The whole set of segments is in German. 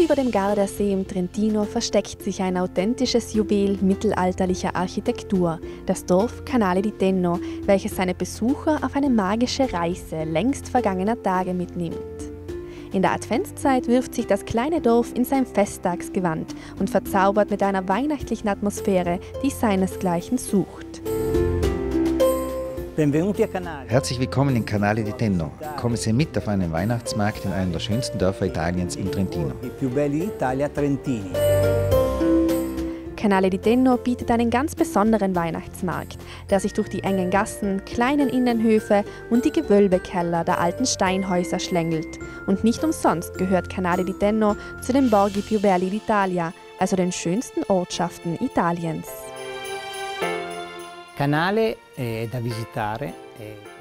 über dem Gardasee im Trentino versteckt sich ein authentisches Juwel mittelalterlicher Architektur, das Dorf Canale di Tenno, welches seine Besucher auf eine magische Reise längst vergangener Tage mitnimmt. In der Adventszeit wirft sich das kleine Dorf in sein Festtagsgewand und verzaubert mit einer weihnachtlichen Atmosphäre, die seinesgleichen sucht. Herzlich willkommen in Canale di Tenno. Kommen Sie mit auf einen Weihnachtsmarkt in einem der schönsten Dörfer Italiens im Trentino. Canale di Tenno bietet einen ganz besonderen Weihnachtsmarkt, der sich durch die engen Gassen, kleinen Innenhöfe und die Gewölbekeller der alten Steinhäuser schlängelt. Und nicht umsonst gehört Canale di Tenno zu den Borghi più belli d'Italia, also den schönsten Ortschaften Italiens.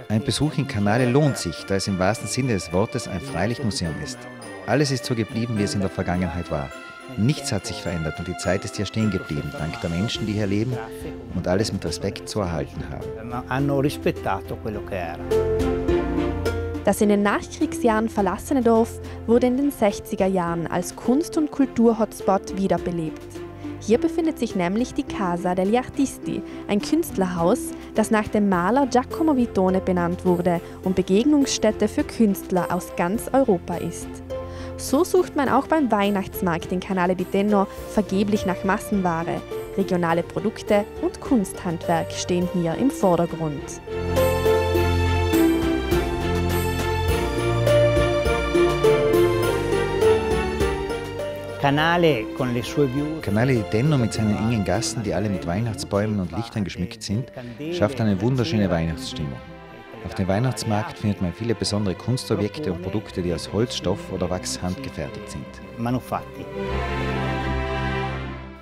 Ein Besuch in Canale lohnt sich, da es im wahrsten Sinne des Wortes ein Freilichtmuseum ist. Alles ist so geblieben, wie es in der Vergangenheit war. Nichts hat sich verändert und die Zeit ist hier stehen geblieben, dank der Menschen, die hier leben und alles mit Respekt zu erhalten haben. Das in den Nachkriegsjahren verlassene Dorf wurde in den 60er Jahren als Kunst- und Kultur-Hotspot wiederbelebt. Hier befindet sich nämlich die Casa degli Artisti, ein Künstlerhaus, das nach dem Maler Giacomo Vitone benannt wurde und Begegnungsstätte für Künstler aus ganz Europa ist. So sucht man auch beim Weihnachtsmarkt in Canale di Tenno vergeblich nach Massenware. Regionale Produkte und Kunsthandwerk stehen hier im Vordergrund. Canale di Tenno mit seinen engen Gassen, die alle mit Weihnachtsbäumen und Lichtern geschmückt sind, schafft eine wunderschöne Weihnachtsstimmung. Auf dem Weihnachtsmarkt findet man viele besondere Kunstobjekte und Produkte, die aus Holz, Stoff oder Wachs handgefertigt sind.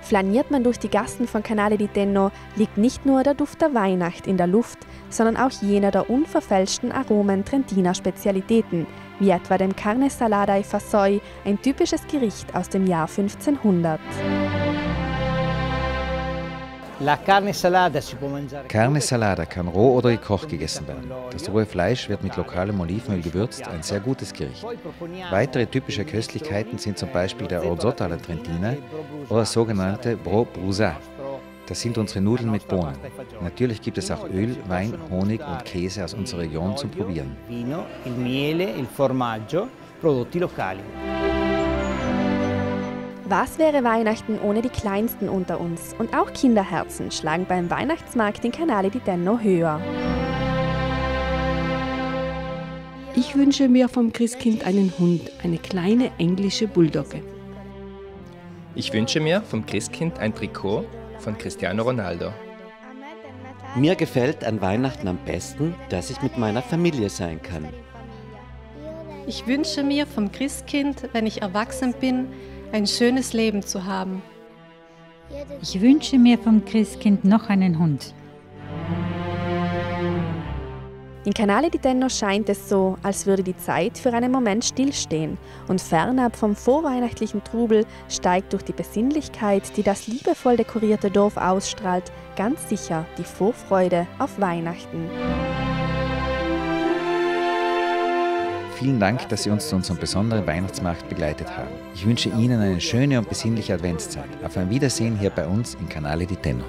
Flaniert man durch die Gassen von Canale di Tenno, liegt nicht nur der Duft der Weihnacht in der Luft, sondern auch jener der unverfälschten Aromen Trentiner Spezialitäten, wie etwa dem Carne Salada e Fasoi, ein typisches Gericht aus dem Jahr 1500. Carne Salada kann roh oder gekocht gegessen werden. Das rohe Fleisch wird mit lokalem Olivenöl gewürzt, ein sehr gutes Gericht. Weitere typische Köstlichkeiten sind zum Beispiel der Orzotto alla Trentina oder sogenannte Bro Brusa. Das sind unsere Nudeln mit Bohnen. Natürlich gibt es auch Öl, Wein, Honig und Käse aus unserer Region zum Probieren. Was wäre Weihnachten ohne die Kleinsten unter uns? Und auch Kinderherzen schlagen beim Weihnachtsmarkt in Canale di Tenno höher. Ich wünsche mir vom Christkind einen Hund, eine kleine englische Bulldogge. Ich wünsche mir vom Christkind ein Trikot von Cristiano Ronaldo. Mir gefällt an Weihnachten am besten, dass ich mit meiner Familie sein kann. Ich wünsche mir vom Christkind, wenn ich erwachsen bin, ein schönes Leben zu haben. Ich wünsche mir vom Christkind noch einen Hund. In Canale di Tenno scheint es so, als würde die Zeit für einen Moment stillstehen und fernab vom vorweihnachtlichen Trubel steigt durch die Besinnlichkeit, die das liebevoll dekorierte Dorf ausstrahlt, ganz sicher die Vorfreude auf Weihnachten. Vielen Dank, dass Sie uns zu unserem besonderen Weihnachtsmarkt begleitet haben. Ich wünsche Ihnen eine schöne und besinnliche Adventszeit. Auf ein Wiedersehen hier bei uns in Canale di Tenno.